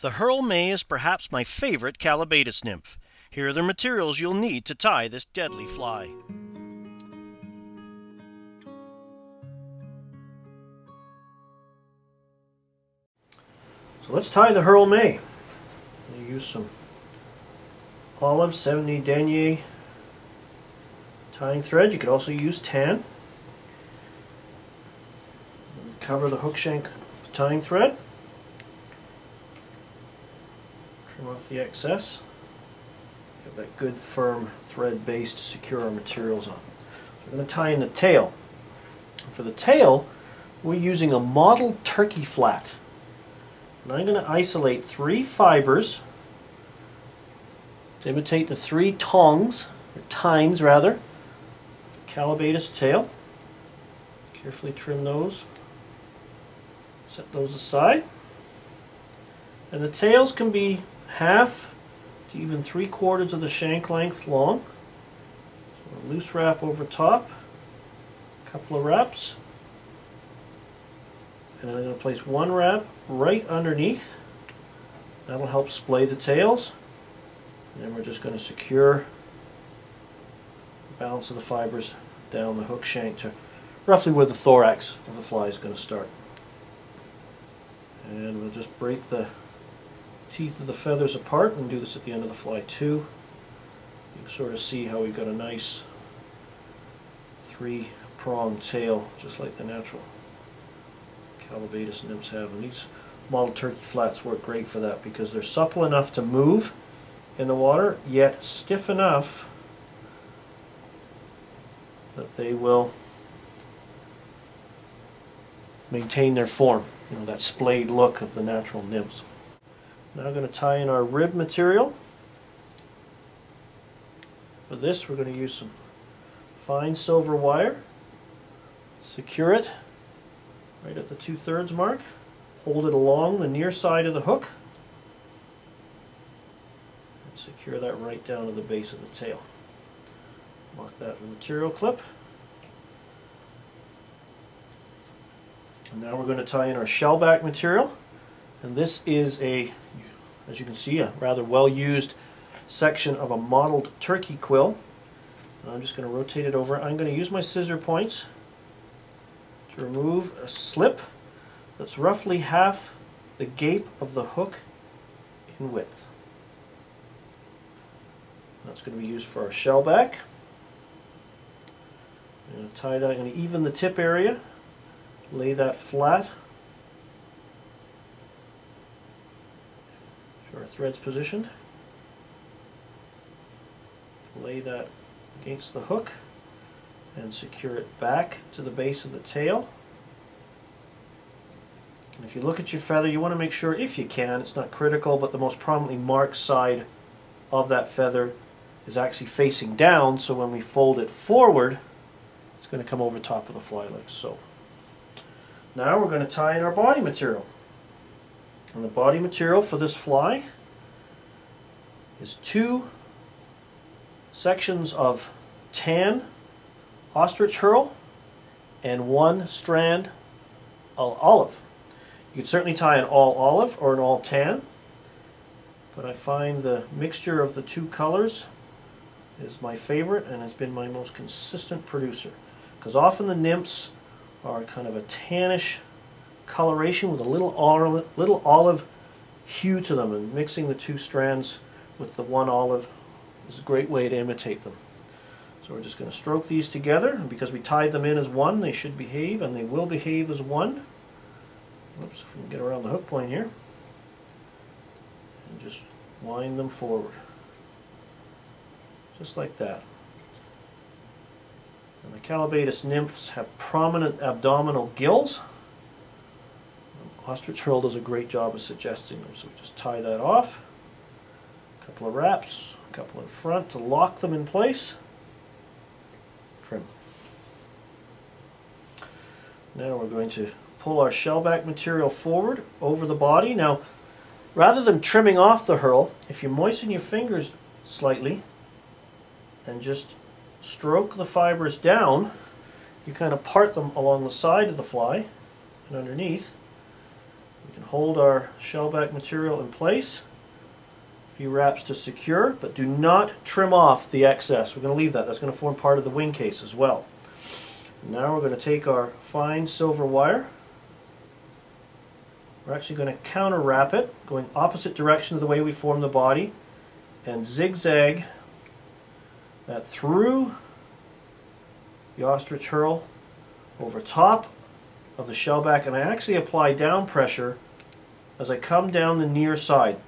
The Herl May is perhaps my favorite Callibaetis nymph. Here are the materials you'll need to tie this deadly fly. So let's tie the Herl May. I'm use some olive 70 denier tying thread. You could also use tan. Cover the hook shank tying thread. Trim off the excess. Have that good firm thread base to secure our materials on. So we're going to tie in the tail. For the tail, we're using a mottled turkey flat. And I'm going to isolate three fibers to imitate the three tongs, or tines rather, callibaetis tail. Carefully trim those. Set those aside. And the tails can be half to even three quarters of the shank length long. So loose wrap over top, a couple of wraps, and then I'm going to place one wrap right underneath. That'll help splay the tails. And then we're just going to secure the balance of the fibers down the hook shank to roughly where the thorax of the fly is going to start. And we'll just break the teeth of the feathers apart and do this at the end of the fly too. You can sort of see how we've got a nice three pronged tail just like the natural Callibaetis nymphs have. And these mottled turkey flats work great for that because they're supple enough to move in the water yet stiff enough that they will maintain their form, you know, that splayed look of the natural nymphs. Now I'm going to tie in our rib material. For this we're going to use some fine silver wire. Secure it right at the two-thirds mark. Hold it along the near side of the hook. And secure that right down to the base of the tail. Lock that material clip. And now we're going to tie in our shellback material. And this is a, as you can see, a rather well used section of a mottled turkey quill. And I'm just going to rotate it over. I'm going to use my scissor points to remove a slip that's roughly half the gape of the hook in width. That's going to be used for our shellback. I'm going to tie that, I'm going to even the tip area, lay that flat. Sure our thread's positioned. Lay that against the hook and secure it back to the base of the tail. And if you look at your feather, you want to make sure, if you can, it's not critical, but the most prominently marked side of that feather is actually facing down, so when we fold it forward, it's going to come over top of the fly like so. Now we're going to tie in our body material. And the body material for this fly is two sections of tan ostrich herl and one strand olive. You could certainly tie an all olive or an all tan, but I find the mixture of the two colors is my favorite and has been my most consistent producer. Because often the nymphs are kind of a tannish coloration with a little little olive hue to them and mixing the two strands with the one olive is a great way to imitate them. So we're just going to stroke these together and because we tied them in as one they should behave and they will behave as one. Oops, if we can get around the hook point here. And just wind them forward. Just like that. And the Calabatus nymphs have prominent abdominal gills. Ostrich herl does a great job of suggesting them. So we just tie that off. Couple of wraps, a couple in front to lock them in place. Trim. Now we're going to pull our shellback material forward over the body. Now, rather than trimming off the herl, if you moisten your fingers slightly and just stroke the fibers down, you kind of part them along the side of the fly and underneath. We can hold our shellback material in place. Few wraps to secure, but do not trim off the excess. We're going to leave that. That's going to form part of the wing case as well. Now we're going to take our fine silver wire. We're actually going to counter wrap it, going opposite direction of the way we form the body, and zigzag that through the ostrich herl over top of the shellback and I actually apply down pressure as I come down the near side.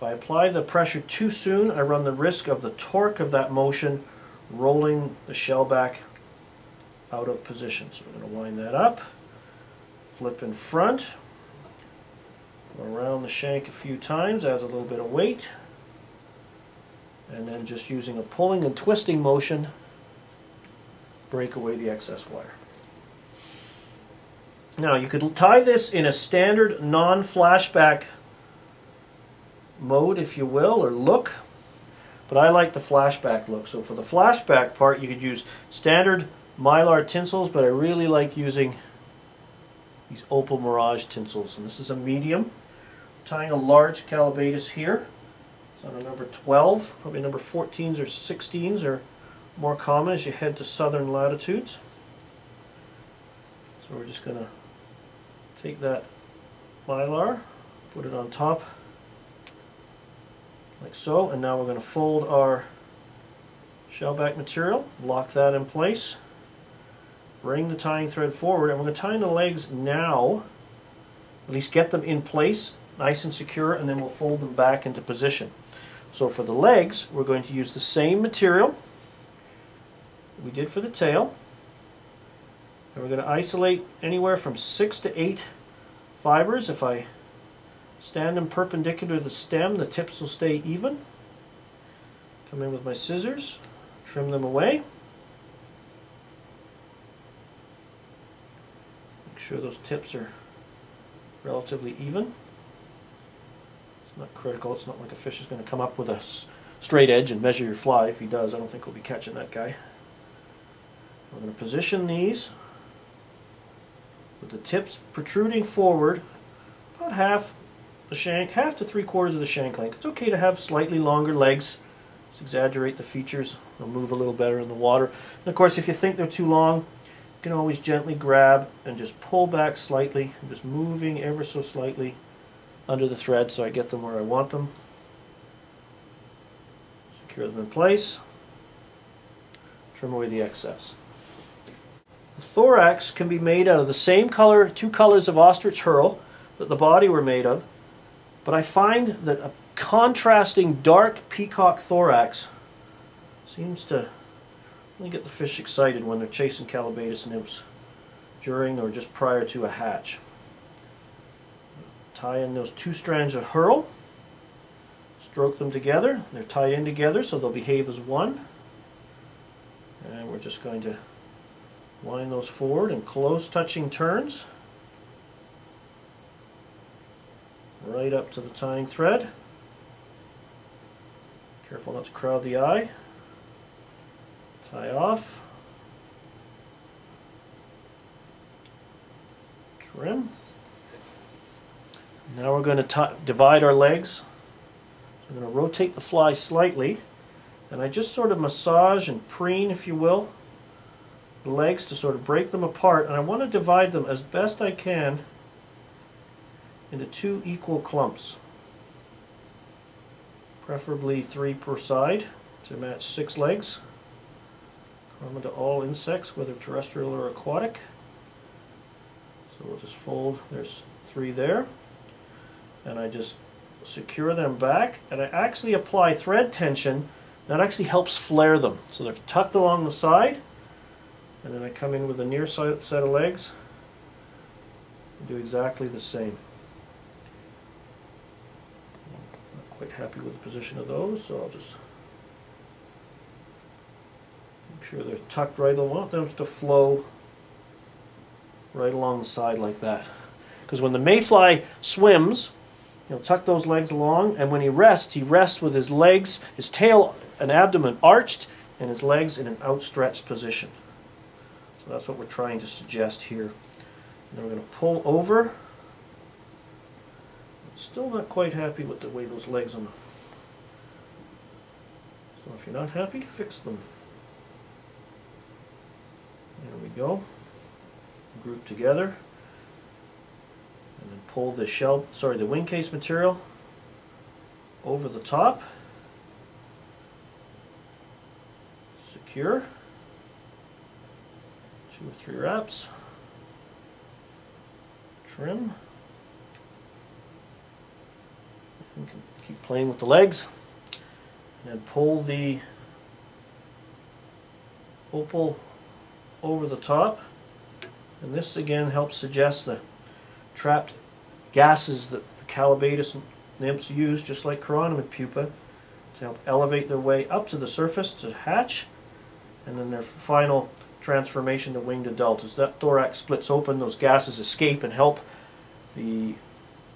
If I apply the pressure too soon I run the risk of the torque of that motion rolling the shell back out of position. So I'm going to wind that up, flip in front, go around the shank a few times, adds a little bit of weight, and then just using a pulling and twisting motion break away the excess wire. Now you could tie this in a standard non-flashback mode if you will or look but I like the flashback look. So for the flashback part you could use standard mylar tinsels but I really like using these opal mirage tinsels. And this is a medium. Tying a large callibaetis here. It's on a number 12 probably number 14s or 16s are more common as you head to southern latitudes. So we're just going to take that mylar put it on top like so and now we're going to fold our shellback material lock that in place bring the tying thread forward and we're going to tie in the legs now. At least get them in place nice and secure and then we'll fold them back into position. So for the legs we're going to use the same material we did for the tail. And we're going to isolate anywhere from six to eight fibers. If I stand them perpendicular to the stem the tips will stay even come in with my scissors trim them away Make sure those tips are relatively even. It's not critical. It's not like a fish is going to come up with a straight edge and measure your fly. If he does, I don't think we'll be catching that guy. We're going to position these with the tips protruding forward about half the shank, half to three quarters of the shank length. It's okay to have slightly longer legs. Just exaggerate the features. They'll move a little better in the water. And of course, if you think they're too long, you can always gently grab and just pull back slightly, I'm just moving ever so slightly under the thread so I get them where I want them. Secure them in place. Trim away the excess. The thorax can be made out of the same color, two colors of ostrich herl that the body were made of, but I find that a contrasting dark peacock thorax seems to Really get the fish excited when they're chasing callibaetis nymphs during or just prior to a hatch. Tie in those two strands of herl, stroke them together. They're tied in together so they'll behave as one. And we're just going to wind those forward in close touching turns. Right up to the tying thread. Careful not to crowd the eye tie off, trim. Now we're going to divide our legs. I'm going to rotate the fly slightly and I just sort of massage and preen, if you will, the legs to sort of break them apart and I want to divide them as best I can into two equal clumps preferably three per side to match six legs common to all insects, whether terrestrial or aquatic. So we'll just fold, there's three there, and I just secure them back, and I actually apply thread tension, that actually helps flare them. So they're tucked along the side, and then I come in with a near side set of legs, and do exactly the same. Not quite happy with the position of those, so I'll just make sure they're tucked right. I want them to flow right along the side like that. Because when the mayfly swims, he'll tuck those legs along, and when he rests, he rests with his legs, his tail and abdomen arched, and his legs in an outstretched position. So that's what we're trying to suggest here. And then we're going to pull over Still not quite happy with the way those legs are. So if you're not happy, fix them. There we go. Group together. And then pull the shell, sorry, the wing case material over the top. Secure. Two or three wraps. Trim. You can keep playing with the legs. And pull the opal over the top. And this again helps suggest the trapped gases that the Callibaetis nymphs use, just like chironomid pupa, to help elevate their way up to the surface to hatch. And then their final transformation to winged adult. As that thorax splits open, those gases escape and help the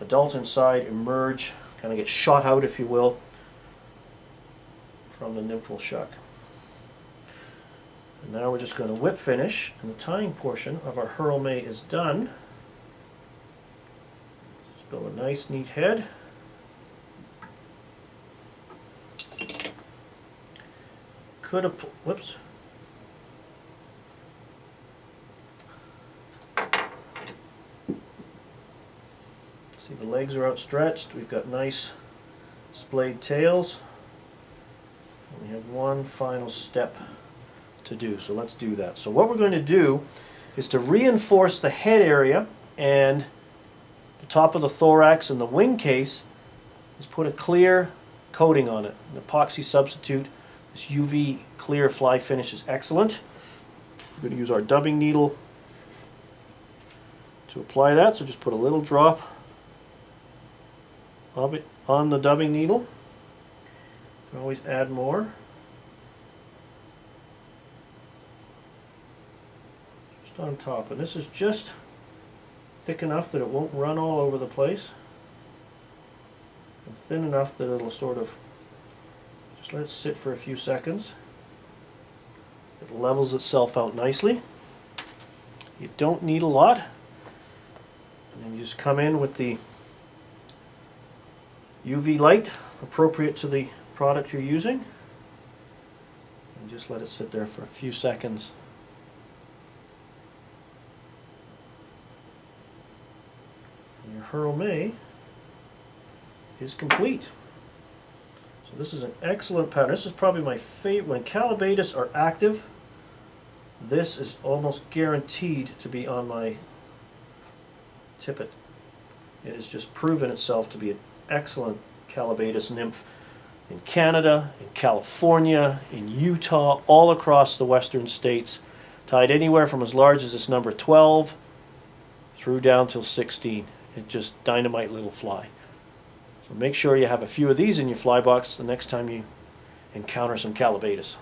adult inside emerge, kind of get shot out, if you will, from the nymphal shuck. And now we're just going to whip finish, and the tying portion of our herl May is done. Just build a nice, neat head. Could have, whoops. See the legs are outstretched. We've got nice splayed tails. We have one final step to do, so let's do that. So what we're going to do is to reinforce the head area and the top of the thorax and the wing case is put a clear coating on it. An epoxy substitute, this UV clear fly finish is excellent. We're going to use our dubbing needle to apply that, so just put a little drop on the dubbing needle. Can always add more. Just on top. And this is just thick enough that it won't run all over the place. And thin enough that it'll sort of just let it sit for a few seconds. It levels itself out nicely. You don't need a lot. And then you just come in with the UV light appropriate to the product you're using and just let it sit there for a few seconds. And your herl May is complete. So this is an excellent pattern. This is probably my favorite. When Callibaetis are active, this is almost guaranteed to be on my tippet. It has just proven itself to be an excellent Callibaetis nymph in Canada, in California, in Utah, all across the western states, tied anywhere from as large as this number 12 through down till 16. It's just dynamite little fly. So make sure you have a few of these in your fly box the next time you encounter some Callibaetis.